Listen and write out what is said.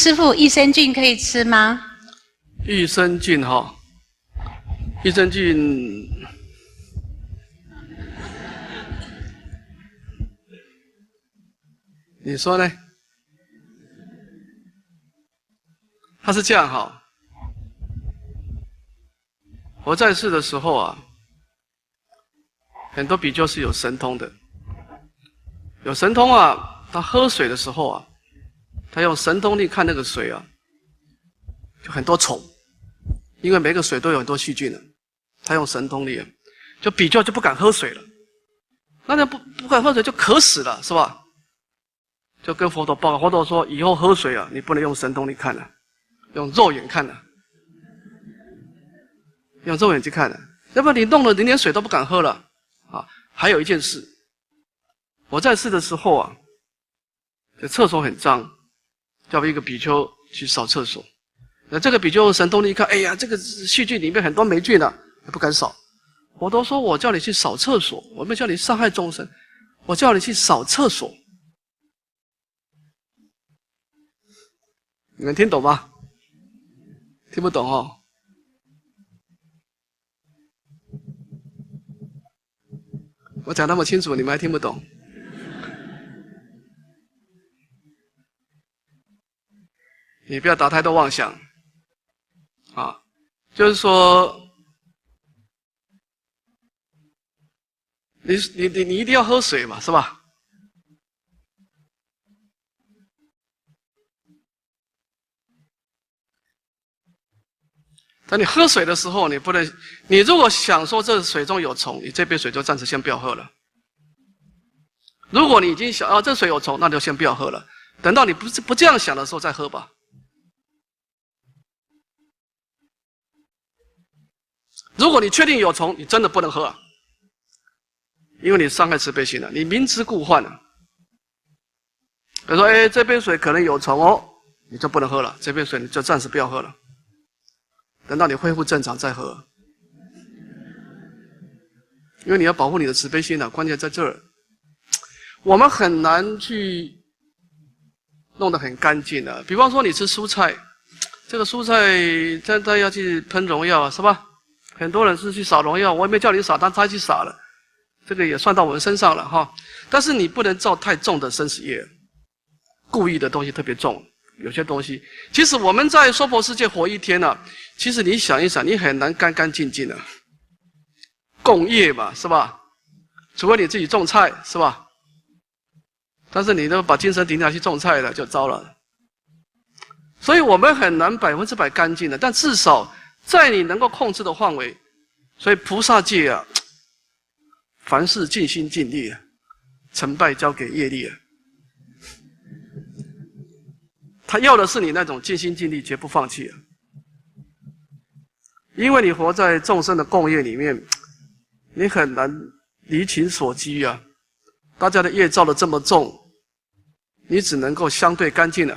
师傅，益生菌可以吃吗？益生菌哈，益生菌，你说呢？他是这样哈，我在世的时候啊，很多比丘是有神通的，有神通啊，他喝水的时候啊，他用神通力看那个水啊，就很多虫，因为每个水都有很多细菌的，他用神通力啊，就比较就不敢喝水了，那就不不敢喝水就渴死了是吧？就跟佛陀报告，佛陀说以后喝水啊，你不能用神通力看了。用肉眼看了，用肉眼去看的，要不然你弄了，你连水都不敢喝了啊！还有一件事，我在世的时候啊，这厕所很脏，叫一个比丘去扫厕所。那这个比丘神通力一看，哎呀，这个细菌里面很多霉菌呢，不敢扫。我都说我叫你去扫厕所，我没叫你伤害众生，我叫你去扫厕所。你们听懂吗？听不懂哦，我讲那么清楚，你们还听不懂？你不要打太多妄想啊！就是说，你你你你一定要喝水嘛，是吧？当你喝水的时候，你不能，你如果想说这水中有虫，你这杯水就暂时先不要喝了。如果你已经想啊这水有虫，那就先不要喝了，等到你不不这样想的时候再喝吧。如果你确定有虫，你真的不能喝，因为你伤害慈悲心了，你明知故犯了。比如说，哎，这杯水可能有虫哦，你就不能喝了，这杯水你就暂时不要喝了。等到你恢复正常再喝，因为你要保护你的慈悲心呢，关键在这儿。我们很难去弄得很干净的。比方说，你吃蔬菜，这个蔬菜它它要去喷农药啊，是吧？很多人是去撒农药，我也没叫你撒，但他去撒了，这个也算到我们身上了哈。但是你不能造太重的生死业，故意的东西特别重。有些东西，其实我们在娑婆世界活一天呢，其实你想一想，你很难干干净净的。共业嘛，是吧？除非你自己种菜，是吧？但是你都把精神顶下去种菜了，就糟了。所以我们很难百分之百干净的，但至少在你能够控制的范围。所以菩萨界啊，凡事尽心尽力啊，成败交给业力啊。他要的是你那种尽心尽力、绝不放弃啊！因为你活在众生的共业里面，你很难离情所居啊！大家的业造的这么重，你只能够相对干净了。